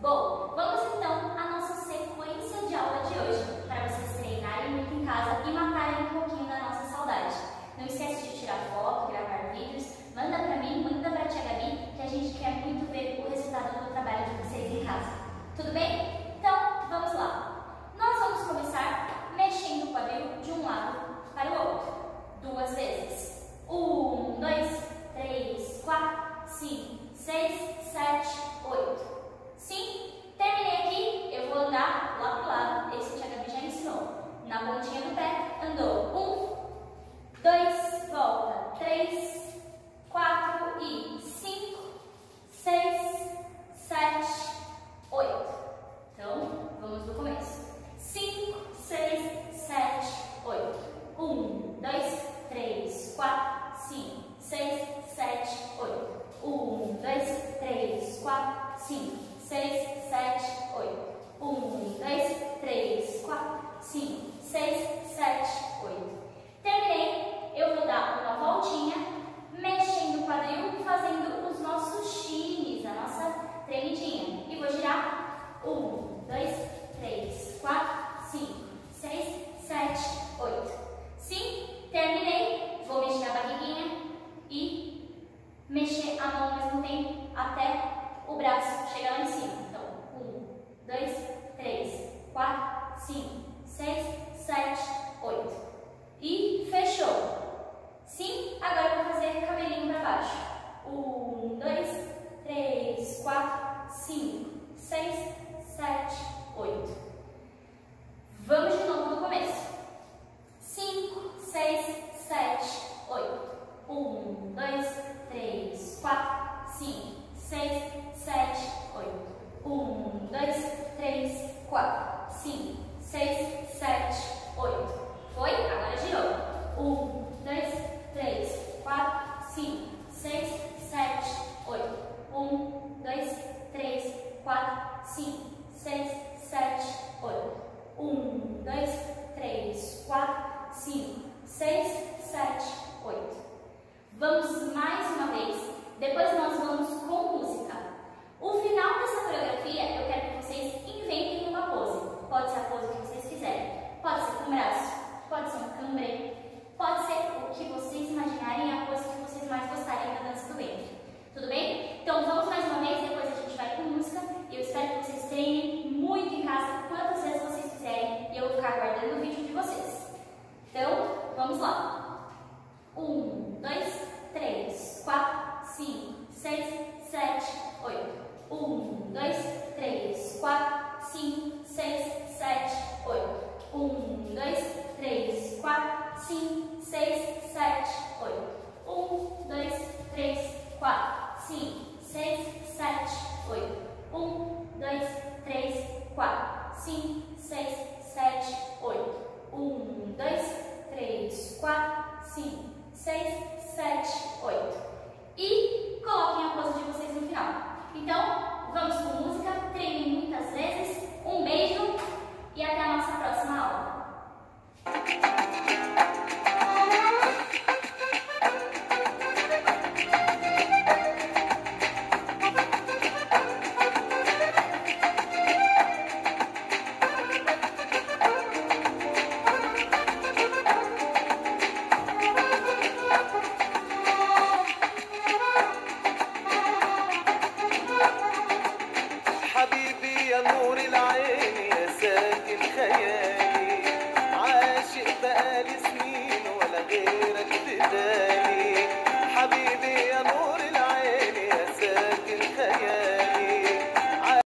Bom, vamos então à nossa sequência de aula de hoje, para vocês treinarem muito em casa e matarem um pouquinho da nossa saudade. Não esquece de tirar foto, gravar vídeos, manda para mim, manda para a tia Gabi, que a gente quer muito ver o resultado do trabalho de vocês em casa. Tudo bem? Então, vamos lá. Nós vamos começar mexendo o quadril de um lado para o outro, duas vezes. Um, dois, três, quatro, cinco, seis, sete, oito. Sim, terminei aqui, eu vou andar lá pro lado, esse que a Gabi já ensinou. Na pontinha do pé, andou. Um, dois, volta. Três, quatro e cinco, seis, sete, oito. Então, vamos do começo. Cinco, seis, sete, oito. Um, dois, três, quatro, cinco, seis, sete, oito. Um, dois, três, quatro, cinco, seis, sete, oito. Um, dois, três, quatro, cinco, seis, sete, oito. Terminei. Eu vou dar uma voltinha, mexendo o quadril, fazendo os nossos chimes, a nossa tremidinha. E vou girar. Um, dois, três, quatro, cinco, seis, sete, oito. Sim, terminei. Vou mexer a barriguinha e mexer a até o braço chegar lá em cima. Então, um, dois, três, quatro, cinco, seis, sete, oito. E fechou. Sim, agora eu vou fazer cabelinho para baixo. Um, dois, três, quatro, cinco, seis, sete, oito. Vamos de novo do começo. Cinco, seis, sete, oito. Um, dois, três, quatro, cinco, seis, sete, oito. Um, dois, três, quatro, cinco, seis, sete, oito. Foi? Agora girou. Um, dois, três, quatro, cinco, seis, sete, oito. Um, dois, três, quatro, cinco, seis, sete, oito. Um, dois, três, quatro, cinco, seis, sete, oito. Vamos mais uma vez. Depois nós vamos com música. O final dessa coreografia eu quero que vocês inventem uma pose. Pode ser a pose que vocês quiserem. Pode ser com o braço, pode ser um cambrê, pode ser o que vocês imaginarem, a pose que vocês mais gostarem da dança do ventre. Tudo bem? Então vamos mais uma vez, depois a gente vai com música. Eu espero que vocês treinem muito em casa, quantas vezes vocês quiserem, e eu vou ficar guardando o vídeo de vocês. Então, vamos lá. حبيبي يا نور العين يا ساكن خيالي. عاشق بقالي سنين ولا غيرك بدالي